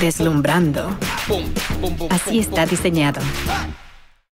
Deslumbrando. Así está diseñado.